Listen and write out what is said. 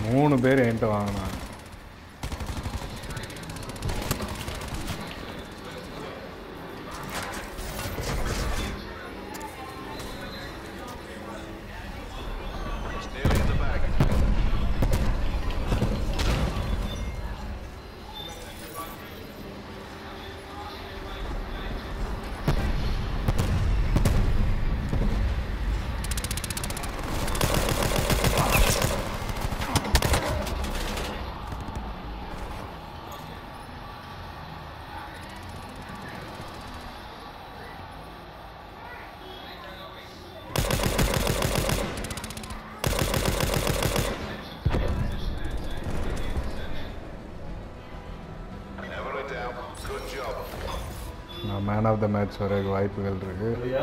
மூணு பேர் என்கிட்ட வாங்கினாங்க. நான் மேன் ஆஃப் த மேட்ச் வர வாய்ப்புகள் இருக்குது